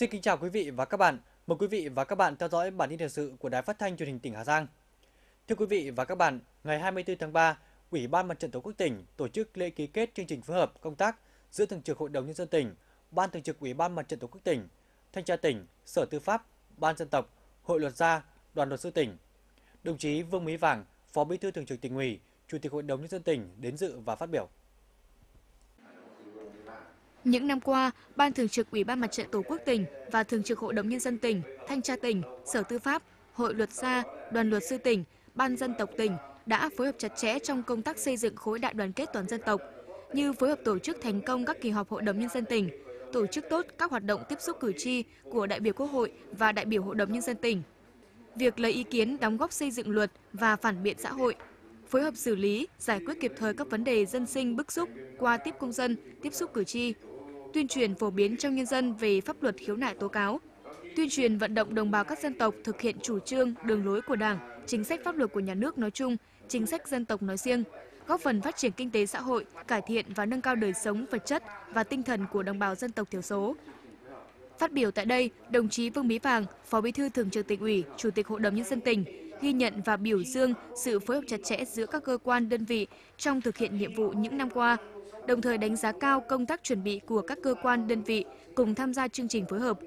Xin kính chào quý vị và các bạn. Mời quý vị và các bạn theo dõi bản tin thời sự của Đài Phát thanh Truyền hình tỉnh Hà Giang. Thưa quý vị và các bạn, ngày 24 tháng 3, Ủy ban Mặt trận Tổ quốc tỉnh tổ chức lễ ký kết chương trình phối hợp công tác giữa Thường trực Hội đồng nhân dân tỉnh, Ban Thường trực Ủy ban Mặt trận Tổ quốc tỉnh, Thanh tra tỉnh, Sở Tư pháp, Ban dân tộc, Hội luật gia, Đoàn luật sư tỉnh. Đồng chí Vương Mỹ Vàng, Phó Bí thư Thường trực tỉnh ủy, Chủ tịch Hội đồng nhân dân tỉnh đến dự và phát biểu. Những năm qua, Ban Thường trực Ủy ban Mặt trận Tổ quốc tỉnh và Thường trực Hội đồng Nhân dân tỉnh, Thanh tra tỉnh, Sở Tư pháp, Hội luật gia, Đoàn luật sư tỉnh, Ban dân tộc tỉnh đã phối hợp chặt chẽ trong công tác xây dựng khối đại đoàn kết toàn dân tộc, như phối hợp tổ chức thành công các kỳ họp Hội đồng Nhân dân tỉnh, tổ chức tốt các hoạt động tiếp xúc cử tri của đại biểu Quốc hội và đại biểu Hội đồng Nhân dân tỉnh. Việc lấy ý kiến đóng góp xây dựng luật và phản biện xã hội, phối hợp xử lý, giải quyết kịp thời các vấn đề dân sinh bức xúc qua tiếp công dân, tiếp xúc cử tri, tuyên truyền phổ biến trong nhân dân về pháp luật khiếu nại tố cáo, tuyên truyền vận động đồng bào các dân tộc thực hiện chủ trương, đường lối của Đảng, chính sách pháp luật của nhà nước nói chung, chính sách dân tộc nói riêng, góp phần phát triển kinh tế xã hội, cải thiện và nâng cao đời sống vật chất và tinh thần của đồng bào dân tộc thiểu số. Phát biểu tại đây, đồng chí Vương Mỹ Vàng, Phó Bí thư Thường trực Tỉnh ủy, Chủ tịch Hội đồng nhân dân tỉnh ghi nhận và biểu dương sự phối hợp chặt chẽ giữa các cơ quan đơn vị trong thực hiện nhiệm vụ những năm qua, đồng thời đánh giá cao công tác chuẩn bị của các cơ quan đơn vị cùng tham gia chương trình phối hợp.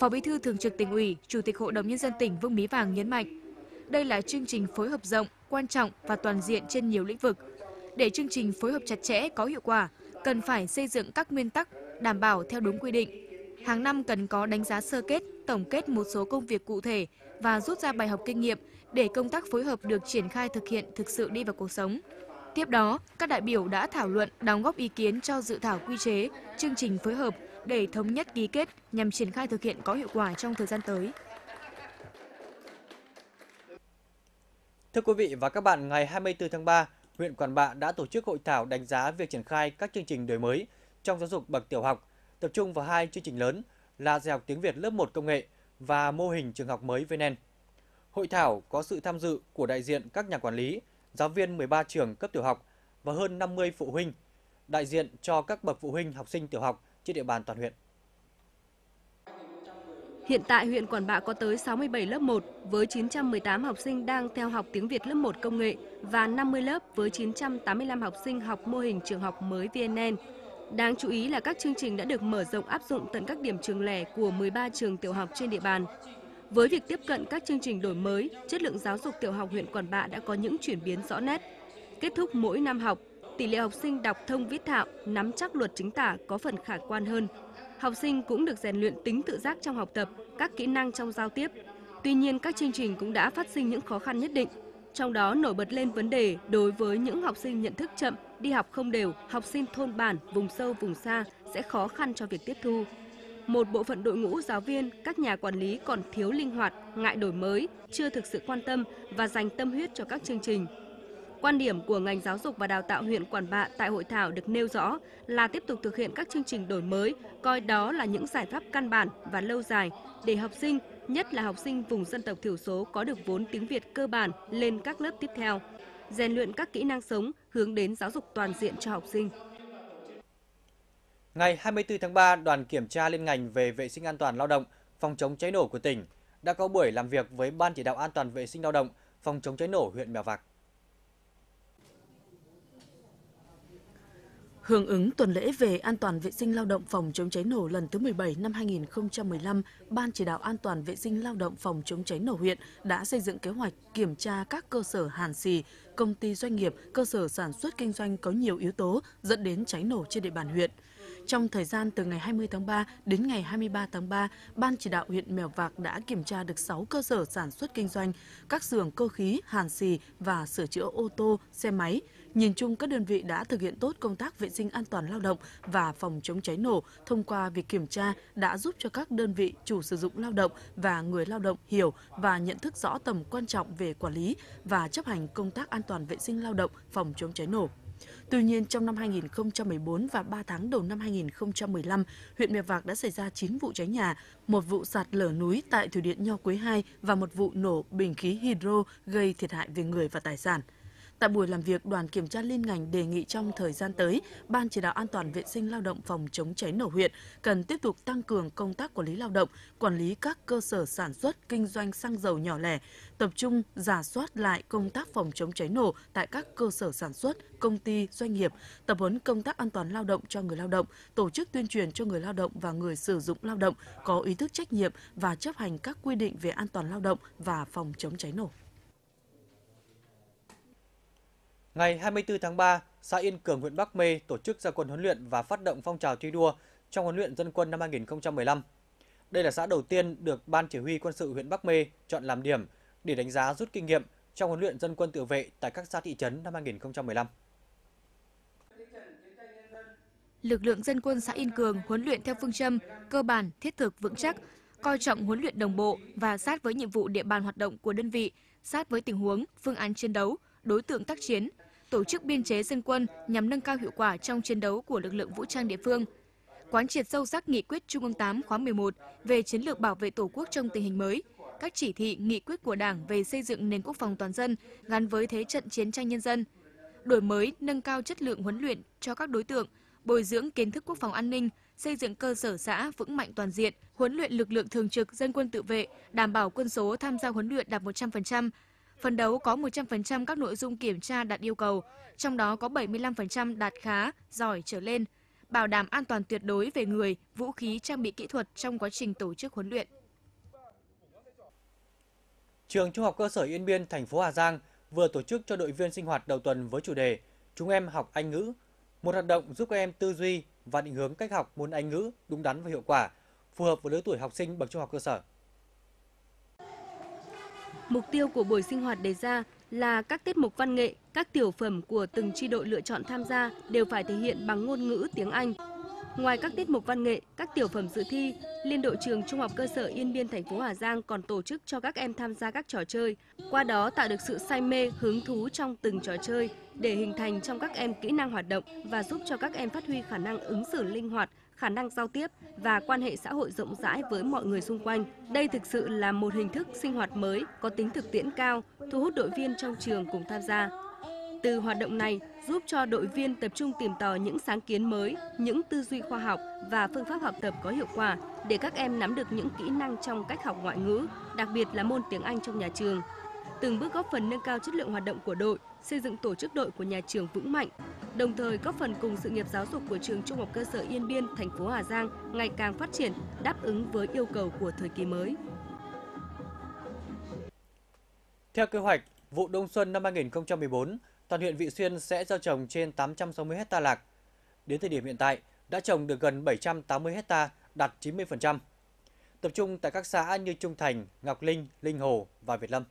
Phó Bí thư Thường trực Tỉnh ủy, Chủ tịch Hội đồng nhân dân tỉnh Vương Mỹ Vàng nhấn mạnh, đây là chương trình phối hợp rộng, quan trọng và toàn diện trên nhiều lĩnh vực. Để chương trình phối hợp chặt chẽ có hiệu quả, cần phải xây dựng các nguyên tắc đảm bảo theo đúng quy định. Hàng năm cần có đánh giá sơ kết, tổng kết một số công việc cụ thể và rút ra bài học kinh nghiệm để công tác phối hợp được triển khai thực hiện thực sự đi vào cuộc sống. Tiếp đó, các đại biểu đã thảo luận, đóng góp ý kiến cho dự thảo quy chế, chương trình phối hợp để thống nhất ký kết nhằm triển khai thực hiện có hiệu quả trong thời gian tới. Thưa quý vị và các bạn, ngày 24 tháng 3, huyện Quản Bạ đã tổ chức hội thảo đánh giá việc triển khai các chương trình đổi mới trong giáo dục bậc tiểu học, tập trung vào hai chương trình lớn là dạy học tiếng Việt lớp 1 công nghệ và mô hình trường học mới VNN. Hội thảo có sự tham dự của đại diện các nhà quản lý, giáo viên 13 trường cấp tiểu học và hơn 50 phụ huynh, đại diện cho các bậc phụ huynh học sinh tiểu học trên địa bàn toàn huyện. Hiện tại huyện Quản Bạ có tới 67 lớp 1 với 918 học sinh đang theo học tiếng Việt lớp 1 công nghệ và 50 lớp với 985 học sinh học mô hình trường học mới VNN. Đáng chú ý là các chương trình đã được mở rộng áp dụng tận các điểm trường lẻ của 13 trường tiểu học trên địa bàn. Với việc tiếp cận các chương trình đổi mới, chất lượng giáo dục tiểu học huyện Quản Bạ đã có những chuyển biến rõ nét. Kết thúc mỗi năm học, tỷ lệ học sinh đọc thông viết thạo, nắm chắc luật chính tả có phần khả quan hơn. Học sinh cũng được rèn luyện tính tự giác trong học tập, các kỹ năng trong giao tiếp. Tuy nhiên, các chương trình cũng đã phát sinh những khó khăn nhất định. Trong đó nổi bật lên vấn đề đối với những học sinh nhận thức chậm, đi học không đều, học sinh thôn bản, vùng sâu, vùng xa sẽ khó khăn cho việc tiếp thu. Một bộ phận đội ngũ giáo viên, các nhà quản lý còn thiếu linh hoạt, ngại đổi mới, chưa thực sự quan tâm và dành tâm huyết cho các chương trình. Quan điểm của ngành giáo dục và đào tạo huyện Quản Bạ tại hội thảo được nêu rõ là tiếp tục thực hiện các chương trình đổi mới, coi đó là những giải pháp căn bản và lâu dài để học sinh, nhất là học sinh vùng dân tộc thiểu số có được vốn tiếng Việt cơ bản lên các lớp tiếp theo, rèn luyện các kỹ năng sống hướng đến giáo dục toàn diện cho học sinh. Ngày 24 tháng 3, đoàn kiểm tra liên ngành về vệ sinh an toàn lao động, phòng chống cháy nổ của tỉnh đã có buổi làm việc với Ban chỉ đạo an toàn vệ sinh lao động, phòng chống cháy nổ huyện Mèo Vạc. Hưởng ứng tuần lễ về an toàn vệ sinh lao động phòng chống cháy nổ lần thứ 17 năm 2015, Ban chỉ đạo an toàn vệ sinh lao động phòng chống cháy nổ huyện đã xây dựng kế hoạch kiểm tra các cơ sở hàn xì, công ty doanh nghiệp, cơ sở sản xuất kinh doanh có nhiều yếu tố dẫn đến cháy nổ trên địa bàn huyện. Trong thời gian từ ngày 20 tháng 3 đến ngày 23 tháng 3, Ban chỉ đạo huyện Mèo Vạc đã kiểm tra được 6 cơ sở sản xuất kinh doanh, các xưởng cơ khí, hàn xì và sửa chữa ô tô, xe máy. Nhìn chung các đơn vị đã thực hiện tốt công tác vệ sinh an toàn lao động và phòng chống cháy nổ thông qua việc kiểm tra đã giúp cho các đơn vị chủ sử dụng lao động và người lao động hiểu và nhận thức rõ tầm quan trọng về quản lý và chấp hành công tác an toàn vệ sinh lao động phòng chống cháy nổ. Tuy nhiên, trong năm 2014 và 3 tháng đầu năm 2015, huyện Mèo Vạc đã xảy ra 9 vụ cháy nhà, một vụ sạt lở núi tại thủy điện Nho Quế 2 và một vụ nổ bình khí hydro gây thiệt hại về người và tài sản. Tại buổi làm việc, đoàn kiểm tra liên ngành đề nghị trong thời gian tới, Ban chỉ đạo an toàn vệ sinh lao động phòng chống cháy nổ huyện cần tiếp tục tăng cường công tác quản lý lao động, quản lý các cơ sở sản xuất, kinh doanh xăng dầu nhỏ lẻ, tập trung giả soát lại công tác phòng chống cháy nổ tại các cơ sở sản xuất, công ty, doanh nghiệp, tập huấn công tác an toàn lao động cho người lao động, tổ chức tuyên truyền cho người lao động và người sử dụng lao động có ý thức trách nhiệm và chấp hành các quy định về an toàn lao động và phòng chống cháy nổ. Ngày 24 tháng 3, xã Yên Cường, huyện Bắc Mê tổ chức gia quân huấn luyện và phát động phong trào thi đua trong huấn luyện dân quân năm 2015. Đây là xã đầu tiên được Ban Chỉ huy quân sự huyện Bắc Mê chọn làm điểm để đánh giá rút kinh nghiệm trong huấn luyện dân quân tự vệ tại các xã thị trấn năm 2015. Lực lượng dân quân xã Yên Cường huấn luyện theo phương châm cơ bản, thiết thực, vững chắc, coi trọng huấn luyện đồng bộ và sát với nhiệm vụ địa bàn hoạt động của đơn vị, sát với tình huống, phương án chiến đấu, đối tượng tác chiến, tổ chức biên chế dân quân nhằm nâng cao hiệu quả trong chiến đấu của lực lượng vũ trang địa phương. Quán triệt sâu sắc nghị quyết Trung ương 8 khóa 11 về chiến lược bảo vệ Tổ quốc trong tình hình mới, các chỉ thị, nghị quyết của Đảng về xây dựng nền quốc phòng toàn dân gắn với thế trận chiến tranh nhân dân, đổi mới, nâng cao chất lượng huấn luyện cho các đối tượng, bồi dưỡng kiến thức quốc phòng an ninh, xây dựng cơ sở xã vững mạnh toàn diện, huấn luyện lực lượng thường trực dân quân tự vệ, đảm bảo quân số tham gia huấn luyện đạt 100%, Phấn đấu có 100% các nội dung kiểm tra đạt yêu cầu, trong đó có 75% đạt khá, giỏi trở lên, bảo đảm an toàn tuyệt đối về người, vũ khí, trang bị kỹ thuật trong quá trình tổ chức huấn luyện. Trường Trung học cơ sở Yên Biên, thành phố Hà Giang vừa tổ chức cho đội viên sinh hoạt đầu tuần với chủ đề Chúng em học Anh ngữ, một hoạt động giúp các em tư duy và định hướng cách học môn Anh ngữ đúng đắn và hiệu quả, phù hợp với lứa tuổi học sinh bậc trung học cơ sở. Mục tiêu của buổi sinh hoạt đề ra là các tiết mục văn nghệ, các tiểu phẩm của từng chi đội lựa chọn tham gia đều phải thể hiện bằng ngôn ngữ tiếng Anh. Ngoài các tiết mục văn nghệ, các tiểu phẩm dự thi, Liên đội trường Trung học cơ sở Yên Biên thành phố Hà Giang còn tổ chức cho các em tham gia các trò chơi, qua đó tạo được sự say mê, hứng thú trong từng trò chơi để hình thành trong các em kỹ năng hoạt động và giúp cho các em phát huy khả năng ứng xử linh hoạt, khả năng giao tiếp và quan hệ xã hội rộng rãi với mọi người xung quanh. Đây thực sự là một hình thức sinh hoạt mới, có tính thực tiễn cao, thu hút đội viên trong trường cùng tham gia. Từ hoạt động này giúp cho đội viên tập trung tìm tòi những sáng kiến mới, những tư duy khoa học và phương pháp học tập có hiệu quả để các em nắm được những kỹ năng trong cách học ngoại ngữ, đặc biệt là môn tiếng Anh trong nhà trường. Từng bước góp phần nâng cao chất lượng hoạt động của đội, xây dựng tổ chức đội của nhà trường vững mạnh, đồng thời góp phần cùng sự nghiệp giáo dục của trường Trung học cơ sở Yên Biên, thành phố Hà Giang ngày càng phát triển, đáp ứng với yêu cầu của thời kỳ mới. Theo kế hoạch, vụ đông xuân năm 2014, toàn huyện Vị Xuyên sẽ gieo trồng trên 860 hecta lạc. Đến thời điểm hiện tại, đã trồng được gần 780 hecta, đạt 90%. Tập trung tại các xã như Trung Thành, Ngọc Linh, Linh Hồ và Việt Lâm.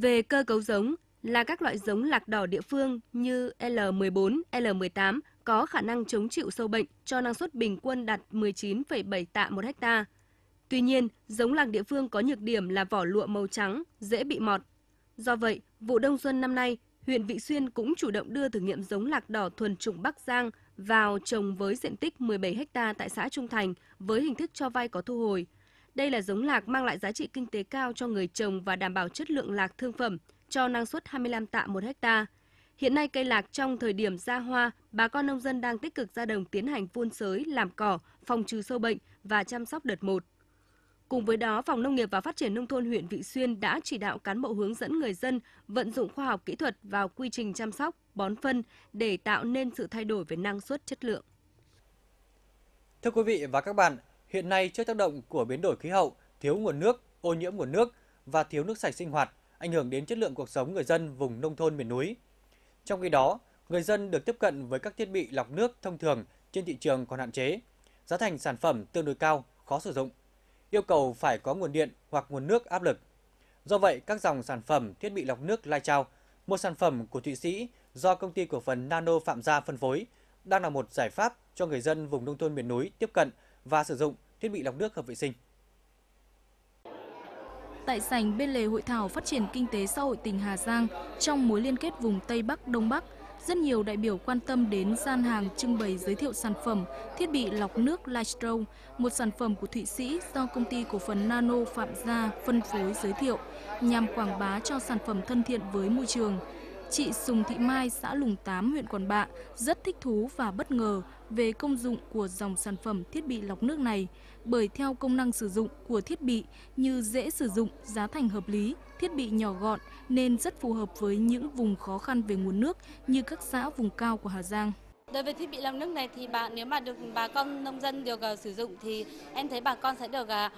Về cơ cấu giống là các loại giống lạc đỏ địa phương như L14, L18 có khả năng chống chịu sâu bệnh cho năng suất bình quân đạt 19,7 tạ một hecta. Tuy nhiên, giống lạc địa phương có nhược điểm là vỏ lụa màu trắng, dễ bị mọt. Do vậy, vụ đông xuân năm nay, huyện Vị Xuyên cũng chủ động đưa thử nghiệm giống lạc đỏ thuần chủng Bắc Giang vào trồng với diện tích 17 ha tại xã Trung Thành với hình thức cho vay có thu hồi – đây là giống lạc mang lại giá trị kinh tế cao cho người trồng và đảm bảo chất lượng lạc thương phẩm, cho năng suất 25 tạ một hecta. Hiện nay cây lạc trong thời điểm ra hoa, bà con nông dân đang tích cực ra đồng tiến hành phun sới, làm cỏ, phòng trừ sâu bệnh và chăm sóc đợt 1. Cùng với đó, Phòng Nông nghiệp và Phát triển Nông thôn huyện Vị Xuyên đã chỉ đạo cán bộ hướng dẫn người dân vận dụng khoa học kỹ thuật vào quy trình chăm sóc, bón phân để tạo nên sự thay đổi về năng suất chất lượng. Thưa quý vị và các bạn, Hiện nay trước tác động của biến đổi khí hậu, thiếu nguồn nước, ô nhiễm nguồn nước và thiếu nước sạch sinh hoạt ảnh hưởng đến chất lượng cuộc sống người dân vùng nông thôn miền núi. Trong khi đó, người dân được tiếp cận với các thiết bị lọc nước thông thường trên thị trường còn hạn chế, giá thành sản phẩm tương đối cao, khó sử dụng, yêu cầu phải có nguồn điện hoặc nguồn nước áp lực. Do vậy, các dòng sản phẩm thiết bị lọc nước Lai Chao, một sản phẩm của Thụy Sĩ do công ty cổ phần Nano Phạm Gia phân phối, đang là một giải pháp cho người dân vùng nông thôn miền núi tiếp cận và sử dụng thiết bị lọc nước hợp vệ sinh. Tại sảnh bên lề hội thảo phát triển kinh tế xã hội tỉnh Hà Giang trong mối liên kết vùng Tây Bắc Đông Bắc rất nhiều đại biểu quan tâm đến gian hàng trưng bày giới thiệu sản phẩm thiết bị lọc nước Lightstro, một sản phẩm của Thụy Sĩ do công ty cổ phần Nano Phạm Gia phân phối giới thiệu nhằm quảng bá cho sản phẩm thân thiện với môi trường. Chị Sùng Thị Mai, xã Lùng Tám, huyện Quản Bạ rất thích thú và bất ngờ về công dụng của dòng sản phẩm thiết bị lọc nước này bởi theo công năng sử dụng của thiết bị như dễ sử dụng, giá thành hợp lý, thiết bị nhỏ gọn nên rất phù hợp với những vùng khó khăn về nguồn nước như các xã vùng cao của Hà Giang. Đối với thiết bị lọc nước này thì bà nếu mà được bà con nông dân được uh, sử dụng thì em thấy bà con sẽ được uh,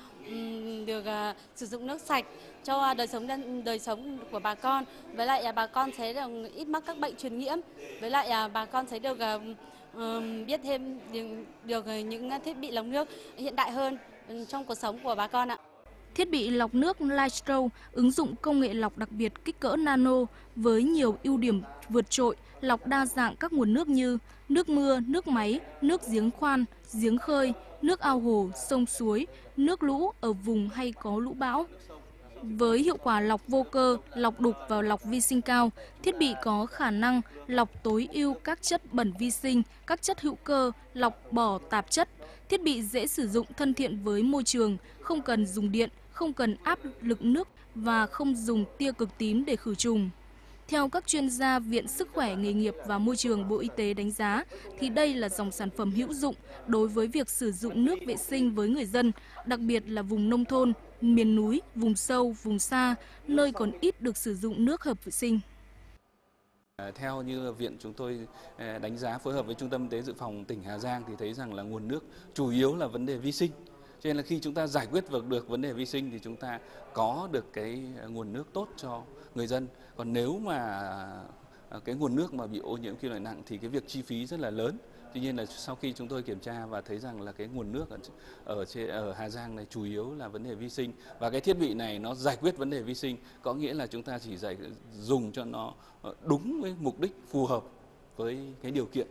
được uh, sử dụng nước sạch cho đời sống đời sống của bà con. Với lại uh, bà con sẽ được ít mắc các bệnh truyền nhiễm. Với lại uh, bà con sẽ được uh, biết thêm được, được những thiết bị lọc nước hiện đại hơn trong cuộc sống của bà con ạ. Thiết bị lọc nước Lightstro ứng dụng công nghệ lọc đặc biệt kích cỡ nano với nhiều ưu điểm vượt trội, lọc đa dạng các nguồn nước như nước mưa, nước máy, nước giếng khoan, giếng khơi, nước ao hồ, sông suối, nước lũ ở vùng hay có lũ bão. Với hiệu quả lọc vô cơ, lọc đục và lọc vi sinh cao, thiết bị có khả năng lọc tối ưu các chất bẩn vi sinh, các chất hữu cơ, lọc bỏ tạp chất. Thiết bị dễ sử dụng thân thiện với môi trường, không cần dùng điện, không cần áp lực nước và không dùng tia cực tím để khử trùng. Theo các chuyên gia Viện Sức khỏe Nghề nghiệp và Môi trường Bộ Y tế đánh giá, thì đây là dòng sản phẩm hữu dụng đối với việc sử dụng nước vệ sinh với người dân, đặc biệt là vùng nông thôn, miền núi, vùng sâu, vùng xa, nơi còn ít được sử dụng nước hợp vệ sinh. À, theo như viện chúng tôi à, đánh giá phối hợp với Trung tâm Y tế Dự phòng tỉnh Hà Giang thì thấy rằng là nguồn nước chủ yếu là vấn đề vi sinh. Cho nên là khi chúng ta giải quyết được vấn đề vi sinh thì chúng ta có được cái ờ, nguồn nước tốt cho người dân. Còn nếu mà ờ, cái nguồn nước mà bị ô nhiễm kim loại nặng thì cái việc chi phí rất là lớn. Tuy nhiên là sau khi chúng tôi kiểm tra và thấy rằng là cái nguồn nước ở ở, trên, ở Hà Giang này chủ yếu là vấn đề vi sinh và cái thiết bị này nó giải quyết vấn đề vi sinh có nghĩa là chúng ta chỉ giải ờ, dùng cho nó đúng với mục đích phù hợp với cái điều kiện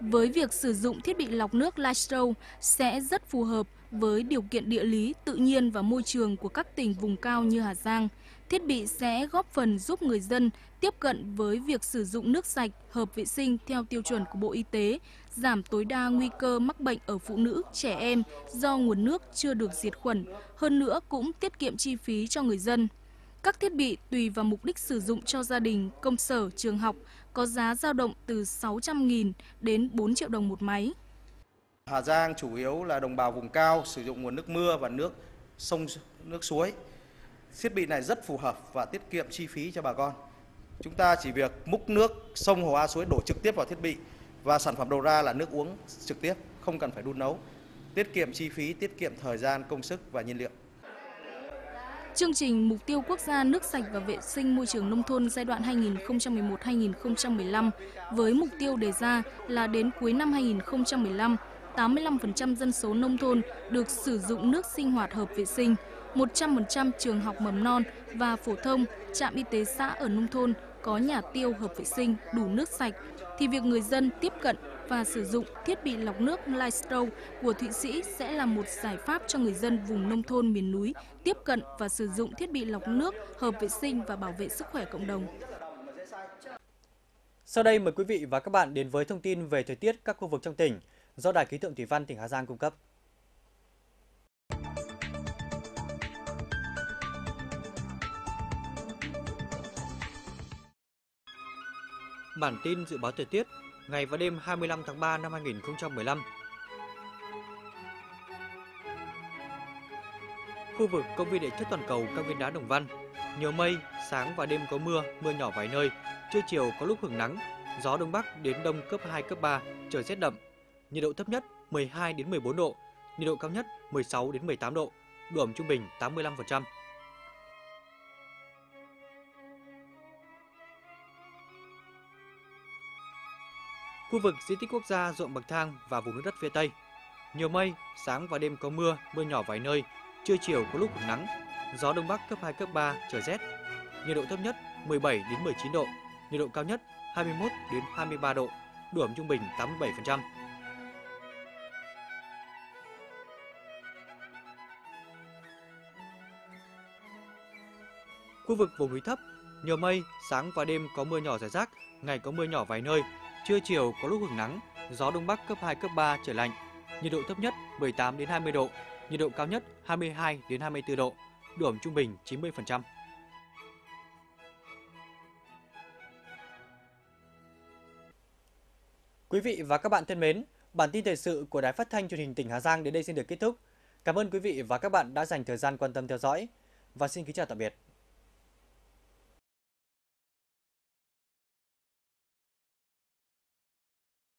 với việc sử dụng thiết bị lọc nước Lightstro sẽ rất phù hợp với điều kiện địa lý, tự nhiên và môi trường của các tỉnh vùng cao như Hà Giang. Thiết bị sẽ góp phần giúp người dân tiếp cận với việc sử dụng nước sạch, hợp vệ sinh theo tiêu chuẩn của Bộ Y tế, giảm tối đa nguy cơ mắc bệnh ở phụ nữ, trẻ em do nguồn nước chưa được diệt khuẩn, hơn nữa cũng tiết kiệm chi phí cho người dân. Các thiết bị tùy vào mục đích sử dụng cho gia đình, công sở, trường học có giá dao động từ 600.000 đến 4 triệu đồng một máy. Hà Giang chủ yếu là đồng bào vùng cao sử dụng nguồn nước mưa và nước sông nước suối. Thiết bị này rất phù hợp và tiết kiệm chi phí cho bà con. Chúng ta chỉ việc múc nước sông hồ A suối đổ trực tiếp vào thiết bị và sản phẩm đầu ra là nước uống trực tiếp, không cần phải đun nấu. Tiết kiệm chi phí, tiết kiệm thời gian, công sức và nhiên liệu. Chương trình Mục tiêu Quốc gia nước sạch và vệ sinh môi trường nông thôn giai đoạn 2011-2015 với mục tiêu đề ra là đến cuối năm 2015, 85% dân số nông thôn được sử dụng nước sinh hoạt hợp vệ sinh, 100% trường học mầm non và phổ thông, trạm y tế xã ở nông thôn có nhà tiêu hợp vệ sinh, đủ nước sạch, thì việc người dân tiếp cận và sử dụng thiết bị lọc nước Lightstro của Thụy Sĩ sẽ là một giải pháp cho người dân vùng nông thôn miền núi tiếp cận và sử dụng thiết bị lọc nước hợp vệ sinh và bảo vệ sức khỏe cộng đồng. Sau đây mời quý vị và các bạn đến với thông tin về thời tiết các khu vực trong tỉnh do Đài khí tượng thủy văn tỉnh Hà Giang cung cấp. Bản tin dự báo thời tiết ngày và đêm 25 tháng 3 năm 2015. Khu vực công viên địa chất toàn cầu cao nguyên đá Đồng Văn, nhiều mây, sáng và đêm có mưa, mưa nhỏ vài nơi, trưa chiều có lúc hưởng nắng, gió đông bắc đến đông cấp 2 cấp 3, trời rét đậm. Nhiệt độ thấp nhất 12 đến 14 độ, nhiệt độ cao nhất 16 đến 18 độ, độ ẩm trung bình 85%. Khu vực di tích quốc gia ruộng bậc thang và vùng nước đất phía Tây. Nhiều mây, sáng và đêm có mưa, mưa nhỏ vài nơi, trưa chiều có lúc hưởng nắng, gió đông bắc cấp 2 cấp 3, trời rét. Nhiệt độ thấp nhất 17 đến 19 độ, nhiệt độ cao nhất 21 đến 23 độ, độ ẩm trung bình 87%. Khu vực vùng núi thấp, Nhiều mây, sáng và đêm có mưa nhỏ rải rác, ngày có mưa nhỏ vài nơi, trưa chiều có lúc hưởng nắng, gió đông bắc cấp 2 cấp 3 trời lạnh. Nhiệt độ thấp nhất 18 đến 20 độ, nhiệt độ cao nhất 22 đến 24 độ, độ ẩm trung bình 90%. Quý vị và các bạn thân mến, bản tin thời sự của Đài Phát thanh Truyền hình tỉnh Hà Giang đến đây xin được kết thúc. Cảm ơn quý vị và các bạn đã dành thời gian quan tâm theo dõi và xin kính chào tạm biệt.